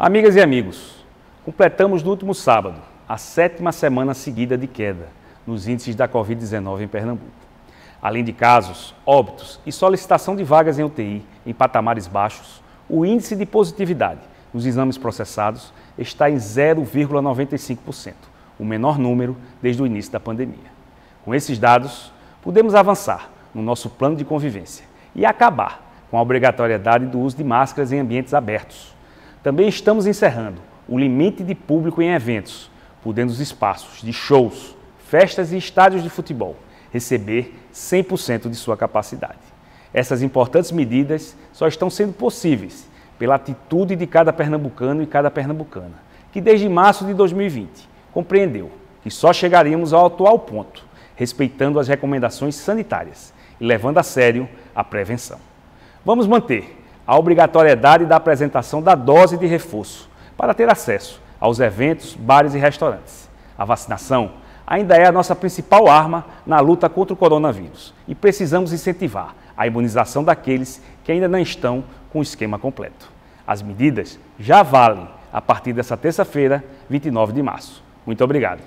Amigas e amigos, completamos no último sábado a sétima semana seguida de queda nos índices da Covid-19 em Pernambuco. Além de casos, óbitos e solicitação de vagas em UTI em patamares baixos, o índice de positividade nos exames processados está em 0,95%, o menor número desde o início da pandemia. Com esses dados, podemos avançar no nosso plano de convivência e acabar com a obrigatoriedade do uso de máscaras em ambientes abertos. Também estamos encerrando o limite de público em eventos, podendo os espaços de shows, festas e estádios de futebol receber 100% de sua capacidade. Essas importantes medidas só estão sendo possíveis pela atitude de cada pernambucano e cada pernambucana, que desde março de 2020 compreendeu que só chegaríamos ao atual ponto, respeitando as recomendações sanitárias e levando a sério a prevenção. Vamos manter a obrigatoriedade da apresentação da dose de reforço para ter acesso aos eventos, bares e restaurantes. A vacinação ainda é a nossa principal arma na luta contra o coronavírus e precisamos incentivar a imunização daqueles que ainda não estão com o esquema completo. As medidas já valem a partir dessa terça-feira, 29 de março. Muito obrigado.